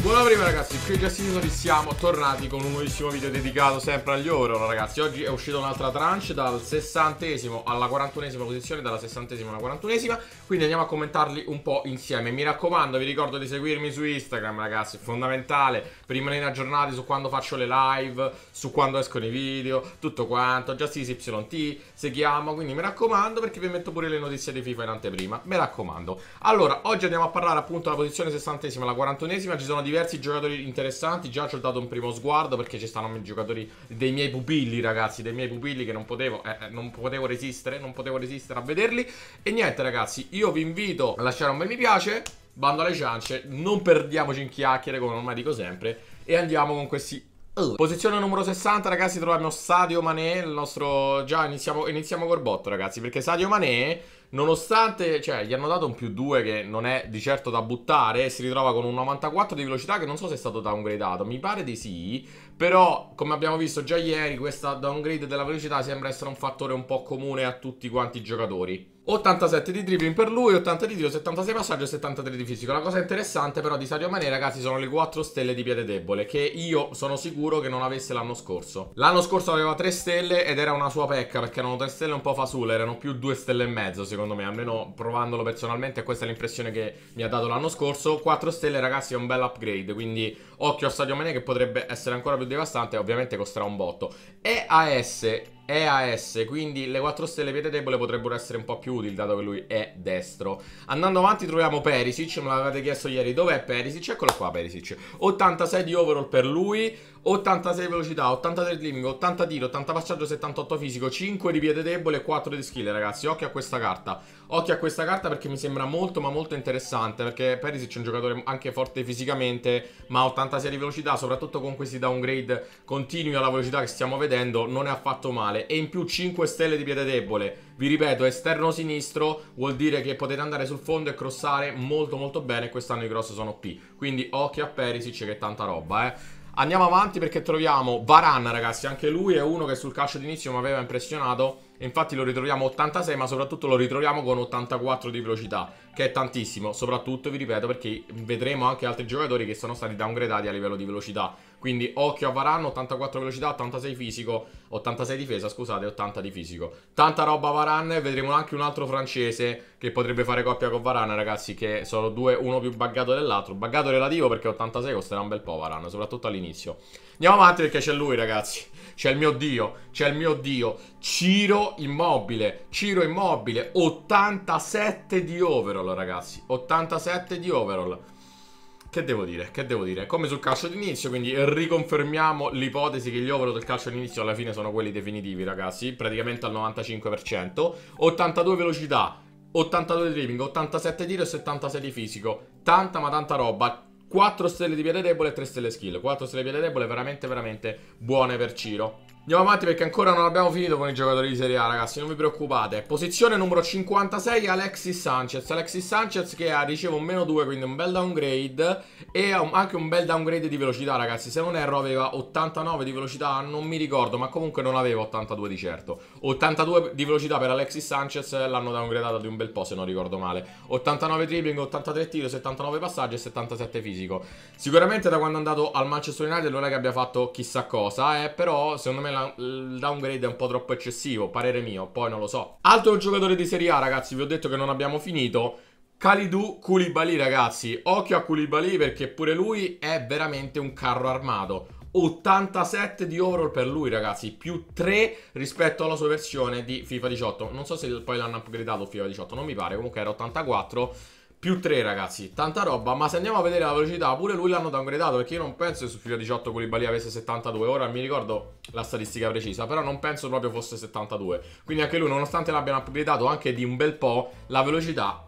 Buona prima ragazzi, qui già signori siamo tornati con un nuovissimo video dedicato sempre agli euro ragazzi. Oggi è uscita un'altra tranche dal sessantesimo alla quarantunesima posizione, dalla sessantesima alla quarantunesima. Quindi andiamo a commentarli un po' insieme. Mi raccomando, vi ricordo di seguirmi su Instagram ragazzi, fondamentale Per rimanere aggiornati su quando faccio le live, su quando escono i video, tutto quanto. JustisYT, seguiamo, quindi mi raccomando perché vi metto pure le notizie di FIFA in anteprima. Mi raccomando. Allora, oggi andiamo a parlare appunto della posizione sessantesima alla quarantunesima. Ci sono diversi giocatori interessanti. Già ci ho dato un primo sguardo perché ci stanno i giocatori dei miei pupilli, ragazzi. Dei miei pupilli che non potevo, eh, eh, non potevo resistere. Non potevo resistere a vederli. E niente, ragazzi, io vi invito a lasciare un bel mi piace. Bando alle ciance. Non perdiamoci in chiacchiere, come ormai dico sempre. E andiamo con questi Uh. Posizione numero 60, ragazzi, troviamo Sadio Mané, il nostro... Già iniziamo, iniziamo col botto, ragazzi, perché Sadio Mané Nonostante, cioè, gli hanno dato un più 2 che non è di certo da buttare, si ritrova con un 94 di velocità che non so se è stato downgradato, mi pare di sì, però come abbiamo visto già ieri questa downgrade della velocità sembra essere un fattore un po' comune a tutti quanti i giocatori. 87 di dribbling per lui, 80 di tiro, 76 passaggio e 73 di fisico. La cosa interessante però di Sadio Mane, ragazzi, sono le 4 stelle di piede debole, che io sono sicuro che non avesse l'anno scorso. L'anno scorso aveva 3 stelle ed era una sua pecca, perché erano 3 stelle un po' fasule, erano più 2 stelle e mezzo, secondo me, almeno provandolo personalmente, questa è l'impressione che mi ha dato l'anno scorso. 4 stelle, ragazzi, è un bel upgrade, quindi occhio a Sadio Mane che potrebbe essere ancora più devastante, ovviamente costerà un botto. EAS EAS, quindi le 4 stelle piede debole potrebbero essere un po' più utili dato che lui è destro. Andando avanti troviamo Perisic, me l'avete chiesto ieri, dov'è Perisic? Eccolo qua Perisic. 86 di overall per lui, 86 velocità, 83 dribbling, 80 tiro, 80 passaggio, 78 fisico, 5 di piede debole e 4 di skill, ragazzi. Occhio a questa carta. Occhio a questa carta perché mi sembra molto ma molto interessante, perché Perisic è un giocatore anche forte fisicamente, ma 86 di velocità, soprattutto con questi downgrade continui alla velocità che stiamo vedendo, non è affatto male. E in più 5 stelle di piede debole. Vi ripeto, esterno sinistro vuol dire che potete andare sul fondo e crossare molto molto bene, quest'anno i cross sono P. Quindi occhio a Perisic che è tanta roba, eh. Andiamo avanti perché troviamo Varan, ragazzi. Anche lui è uno che sul calcio d'inizio mi aveva impressionato. Infatti lo ritroviamo 86, ma soprattutto lo ritroviamo con 84 di velocità, che è tantissimo. Soprattutto, vi ripeto, perché vedremo anche altri giocatori che sono stati downgradati a livello di velocità. Quindi occhio a Varan, 84 velocità, 86 fisico, 86 difesa, scusate, 80 di fisico. Tanta roba Varan, vedremo anche un altro francese che potrebbe fare coppia con Varan, ragazzi, che sono due, uno più buggato dell'altro. Buggato relativo perché 86 costerà un bel po' Varan, soprattutto all'inizio. Andiamo avanti perché c'è lui, ragazzi. C'è il mio dio, c'è il mio dio. Ciro Immobile, Ciro Immobile, 87 di overall, ragazzi. 87 di overall. Che devo dire? Che devo dire? Come sul calcio d'inizio, quindi riconfermiamo l'ipotesi che gli overall del calcio d'inizio alla fine sono quelli definitivi, ragazzi, praticamente al 95%. 82 velocità, 82 dribbling, 87 tiro e 76 di fisico. Tanta ma tanta roba. 4 stelle di piede debole e 3 stelle skill. 4 stelle di piede debole veramente veramente buone per Ciro. Andiamo avanti perché ancora non abbiamo finito con i giocatori di Serie A, ragazzi, non vi preoccupate. Posizione numero 56, Alexis Sanchez. Alexis Sanchez che ha, ricevuto un meno 2, quindi un bel downgrade e anche un bel downgrade di velocità, ragazzi. Se non erro aveva 89 di velocità, non mi ricordo, ma comunque non aveva 82 di certo. 82 di velocità per Alexis Sanchez, l'hanno downgradato di un bel po', se non ricordo male. 89 dribbling, 83 tiro, 79 passaggi e 77 fisico. Sicuramente da quando è andato al Manchester United non è che abbia fatto chissà cosa, eh, però secondo me il downgrade è un po' troppo eccessivo, parere mio, poi non lo so. Altro giocatore di Serie A, ragazzi, vi ho detto che non abbiamo finito. Kalidou Koulibaly, ragazzi. Occhio a Koulibaly perché pure lui è veramente un carro armato. 87 di overall per lui, ragazzi. Più 3 rispetto alla sua versione di FIFA 18. Non so se poi l'hanno upgradato FIFA 18, non mi pare. Comunque era 84 più 3 ragazzi, tanta roba Ma se andiamo a vedere la velocità Pure lui l'hanno downgradato Perché io non penso che su FIFA 18 Koulibaly avesse 72 Ora mi ricordo la statistica precisa Però non penso proprio fosse 72 Quindi anche lui nonostante l'abbiano upgradato anche di un bel po' La velocità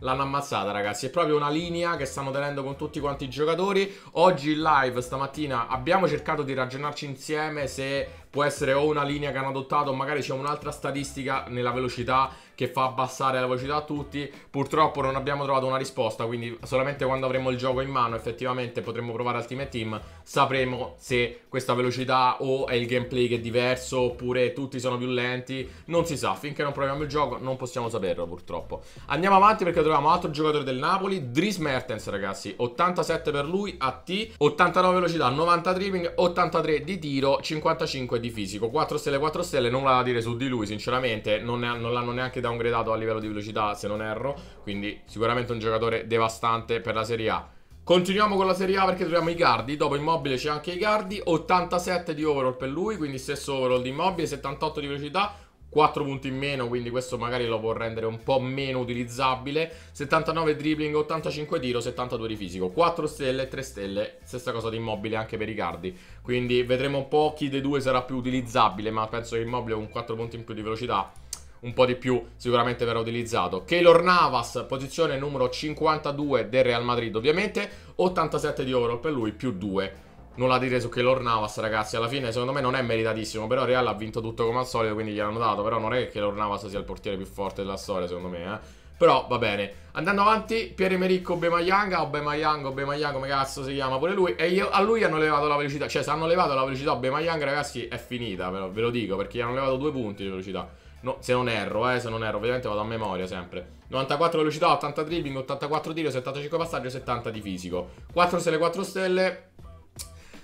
L'hanno ammazzata ragazzi. È proprio una linea che stanno tenendo con tutti quanti i giocatori. Oggi in live stamattina abbiamo cercato di ragionarci insieme Se può essere o una linea che hanno adottato O magari c'è un'altra statistica nella velocità che fa abbassare la velocità a tutti. Purtroppo non abbiamo trovato una risposta, quindi solamente quando avremo il gioco in mano effettivamente potremo provare Ultimate Team, sapremo se questa velocità o è il gameplay che è diverso oppure tutti sono più lenti. Non si sa, finché non proviamo il gioco non possiamo saperlo purtroppo. Andiamo avanti perché troviamo altro giocatore del Napoli, Dries Mertens ragazzi, 87 per lui, AT, 89 velocità, 90 dribbling, 83 di tiro, 55 di fisico, 4 stelle, 4 stelle, nulla da dire su di lui sinceramente, non, non l'hanno neanche downgradato a livello di velocità se non erro, quindi sicuramente un giocatore devastante per la Serie A. Continuiamo con la Serie A perché troviamo i Gardi, dopo Immobile c'è anche i Gardi, 87 di overall per lui, quindi stesso overall di Immobile, 78 di velocità, 4 punti in meno, quindi questo magari lo può rendere un po' meno utilizzabile. 79 dribbling, 85 tiro, 72 di fisico. 4 stelle, 3 stelle, stessa cosa di Immobile anche per Riccardi. Quindi vedremo un po' chi dei due sarà più utilizzabile, ma penso che Immobile con 4 punti in più di velocità un po' di più sicuramente verrà utilizzato. Keylor Navas, posizione numero 52 del Real Madrid ovviamente, 87 di overall per lui, più 2 nulla a dire su Keylor Navas, ragazzi. Alla fine, secondo me, non è meritatissimo. Però Real ha vinto tutto come al solito, quindi gli hanno dato. Però non è che Keylor Navas sia il portiere più forte della storia, secondo me, eh. Però va bene. Andando avanti, Pierre-Emerick Obemayanga, Obemayang, Obemayang, come cazzo si chiama pure lui. E io, a lui hanno levato la velocità. Cioè, se hanno levato la velocità Obemayang, ragazzi, è finita. Però, ve lo dico, perché gli hanno levato due punti di velocità. No, se non erro, eh, se non erro, ovviamente vado a memoria sempre. 94 velocità, 80 dribbling, 84 tiro, 75 passaggio, 70 di fisico. 4 stelle, 4 stelle.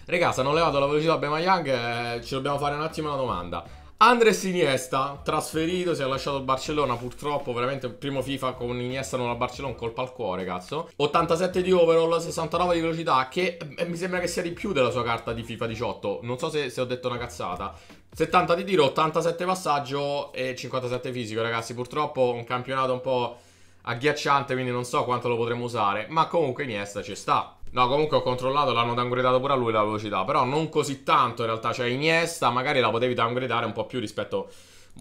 Regà, se hanno levato la velocità Bema Young, eh, ci dobbiamo fare un attimo una domanda. Andres Iniesta, trasferito, si è lasciato il Barcellona, purtroppo, veramente primo FIFA con Iniesta non a Barcellona, colpa al cuore, cazzo. 87 di overall, 69 di velocità, che eh, mi sembra che sia di più della sua carta di FIFA 18. Non so se, se ho detto una cazzata. 70 di tiro, 87 passaggio e 57 fisico, ragazzi. Purtroppo un campionato un po' agghiacciante, quindi non so quanto lo potremo usare. Ma comunque Iniesta ci sta. No, comunque ho controllato, l'hanno downgradato pure a lui la velocità, però non così tanto in realtà, cioè Iniesta magari la potevi downgradare un po' più rispetto...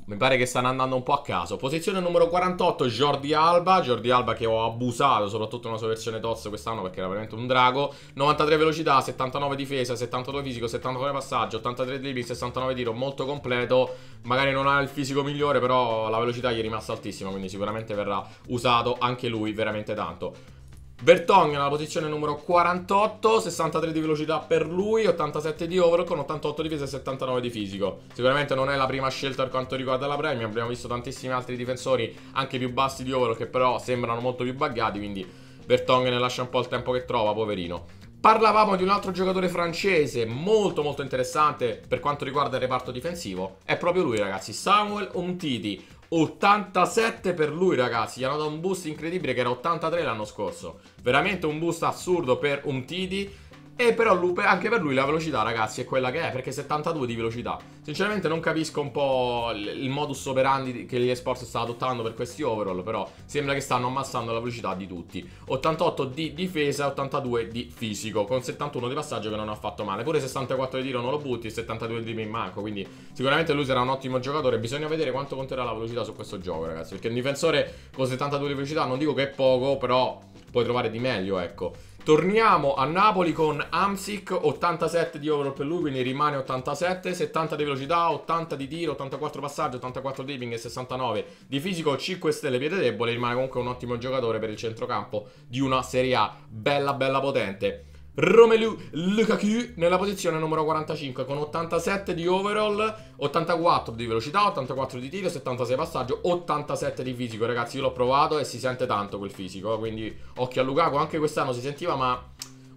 Mi pare che stanno andando un po' a caso. Posizione numero 48, Jordi Alba. Jordi Alba che ho abusato, soprattutto nella sua versione Toz quest'anno perché era veramente un drago. 93 velocità, 79 difesa, 72 fisico, 79 passaggio, 83 dribbling, 69 tiro, molto completo. Magari non ha il fisico migliore, però la velocità gli è rimasta altissima, quindi sicuramente verrà usato anche lui veramente tanto. Vertonghen alla posizione numero 48, 63 di velocità per lui, 87 di overall con 88 di difesa e 79 di fisico. Sicuramente non è la prima scelta per quanto riguarda la Premier, abbiamo visto tantissimi altri difensori anche più bassi di overall che però sembrano molto più buggati, quindi Vertonghen lascia un po' il tempo che trova, poverino. Parlavamo di un altro giocatore francese molto molto interessante per quanto riguarda il reparto difensivo. È proprio lui ragazzi, Samuel Umtiti. 87 per lui ragazzi. Gli hanno dato un boost incredibile che era 83 l'anno scorso. Veramente un boost assurdo per Umtiti e però anche per lui la velocità, ragazzi, è quella che è, perché 72 di velocità. Sinceramente non capisco un po' il modus operandi che gli esports sta adottando per questi overall, però sembra che stanno ammassando la velocità di tutti. 88 di difesa, 82 di fisico, con 71 di passaggio che non ha fatto male. Pure 64 di tiro non lo butti, 72 di in manco, quindi sicuramente lui sarà un ottimo giocatore. Bisogna vedere quanto conterà la velocità su questo gioco, ragazzi, perché un difensore con 72 di velocità non dico che è poco, però puoi trovare di meglio, ecco. Torniamo a Napoli con Amsic, 87 di overall per lui, quindi rimane 87, 70 di velocità, 80 di tiro, 84 passaggio, 84 dribbling e 69 di fisico, 5 stelle piede debole, rimane comunque un ottimo giocatore per il centrocampo di una Serie A bella bella potente. Romelu Lukaku nella posizione numero 45 con 87 di overall, 84 di velocità, 84 di tiro, 76 passaggio, 87 di fisico. Ragazzi, io l'ho provato e si sente tanto quel fisico, quindi occhio a Lukaku. Anche quest'anno si sentiva, ma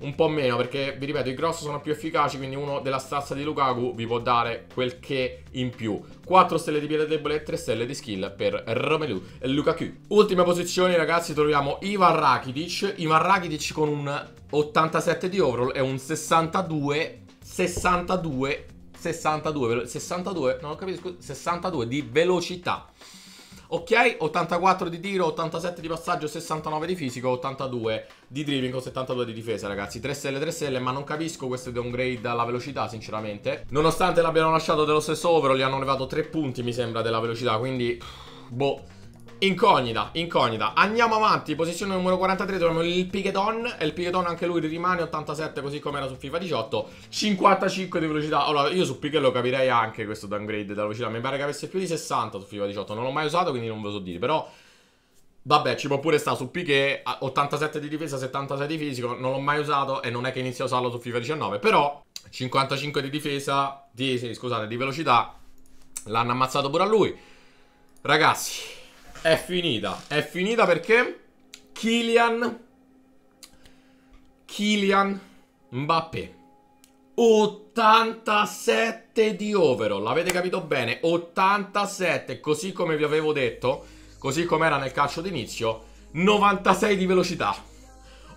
un po' meno perché, vi ripeto, i cross sono più efficaci, quindi uno della stazza di Lukaku vi può dare quel che in più. 4 stelle di piede debole e 3 stelle di skill per Romelu e Lukaku. Ultime posizioni, ragazzi, troviamo Ivan Rakitic. Ivan Rakitic con un 87 di overall e un 62 62 62 62 non ho capito 62 di velocità Ok, 84 di tiro, 87 di passaggio, 69 di fisico, 82 di dribbling con 72 di difesa, ragazzi. 3 stelle, 3 stelle, ma non capisco questo downgrade alla velocità, sinceramente. Nonostante l'abbiano lasciato dello stesso overall, gli hanno levato 3 punti, mi sembra, della velocità, quindi... Boh... Incognita, incognita. Andiamo avanti, posizione numero 43, troviamo il Piqueton. E il Piqueton anche lui rimane 87 così come era su FIFA 18. 55 di velocità. Allora, io su Piquet lo capirei anche questo downgrade della velocità. Mi pare che avesse più di 60 su FIFA 18. Non l'ho mai usato, quindi non ve lo so dire. Però, vabbè, ci può pure stare su Piquet. 87 di difesa, 76 di fisico. Non l'ho mai usato e non è che inizio a usarlo su FIFA 19. Però, 55 di difesa, di, sì, scusate, di velocità. L'hanno ammazzato pure a lui. Ragazzi, è finita. È finita perché Kylian Kylian Mbappé 87 di overall, avete capito bene? 87, così come vi avevo detto, così come era nel calcio d'inizio, 96 di velocità,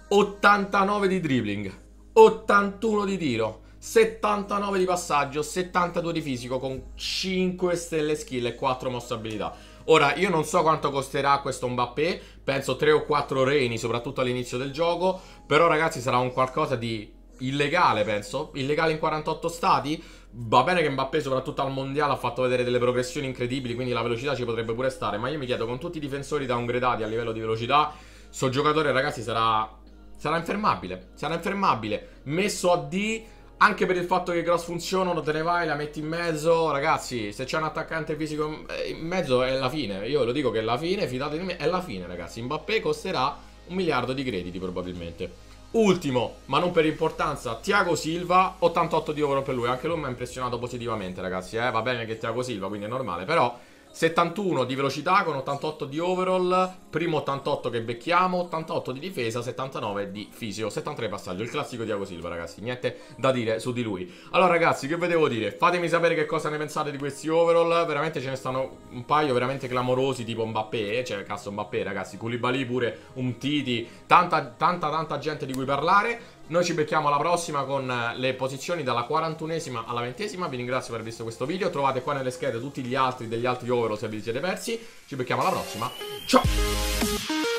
89 di dribbling, 81 di tiro, 79 di passaggio, 72 di fisico con 5 stelle skill e 4 mosse abilità. Ora, io non so quanto costerà questo Mbappé, penso 3 o 4 reni, soprattutto all'inizio del gioco, però ragazzi sarà un qualcosa di illegale, penso, illegale in 48 stati. Va bene che Mbappé, soprattutto al mondiale, ha fatto vedere delle progressioni incredibili, quindi la velocità ci potrebbe pure stare, ma io mi chiedo, con tutti i difensori downgradati a livello di velocità, sto giocatore, ragazzi, sarà, sarà infermabile, sarà infermabile, messo a D anche per il fatto che i cross funzionano, te ne vai, la metti in mezzo. Ragazzi, se c'è un attaccante fisico in mezzo è la fine. Io lo dico che è la fine, fidate di me, è la fine, ragazzi. Mbappé costerà un miliardo di crediti probabilmente. Ultimo, ma non per importanza, Tiago Silva, 88 di overall per lui. Anche lui mi ha impressionato positivamente, ragazzi. Eh? Va bene che Tiago Silva, quindi è normale, però 71 di velocità con 88 di overall, primo 88 che becchiamo, 88 di difesa, 79 di fisico, 73 passaggio, il classico Diago Silva ragazzi, niente da dire su di lui. Allora ragazzi, che vedevo dire? Fatemi sapere che cosa ne pensate di questi overall, veramente ce ne stanno un paio veramente clamorosi tipo Mbappé, cioè cazzo Mbappé ragazzi, Koulibaly pure, un Titi, tanta tanta tanta gente di cui parlare. Noi ci becchiamo alla prossima con eh, le posizioni dalla 41esima alla 20esima. Vi ringrazio per aver visto questo video. Trovate qua nelle schede tutti gli altri degli altri overall se vi siete persi. Ci becchiamo alla prossima. Ciao!